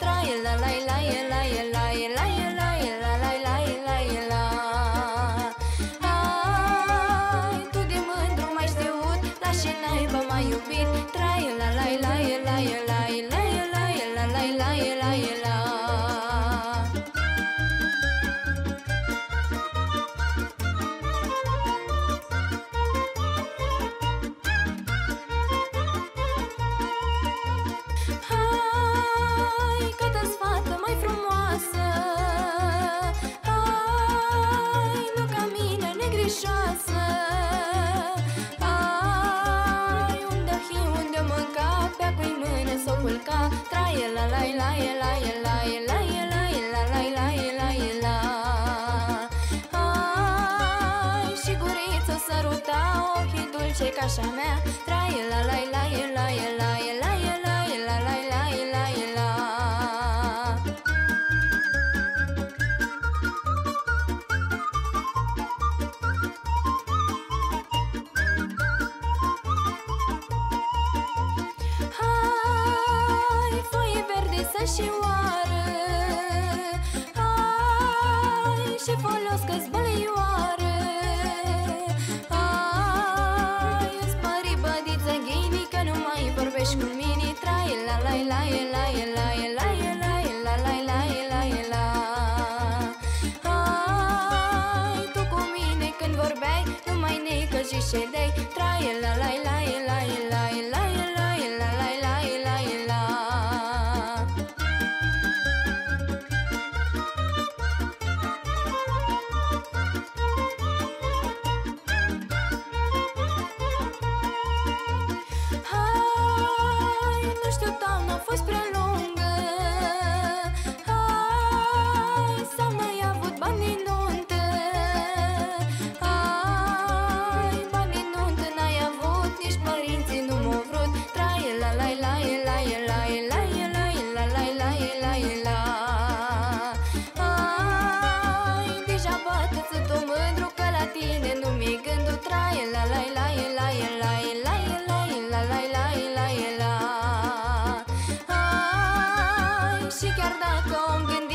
la la la la la la la la la la la la Ai, tu de mândru mai știut La și naiba mai iubit Trai la la la la la la la frumoasă Hai, nu ca mine negrișoasă Hai, unde hi, unde mânca Pe cui mâine s-o culca Traie la la la la la la la la la la la la la Hai, și guriță săruta Ochii dulce ca așa mea Traie la la la la la și oară Hai, și folos că-ți bălioară Hai, îți pări bădiță ghini Că nu mai vorbești cu mine Trai la la la la la la la la la la la la la Hai, tu cu mine când vorbeai Nu mai necă și ședeai Trai la la la la la Este. Come doğum günde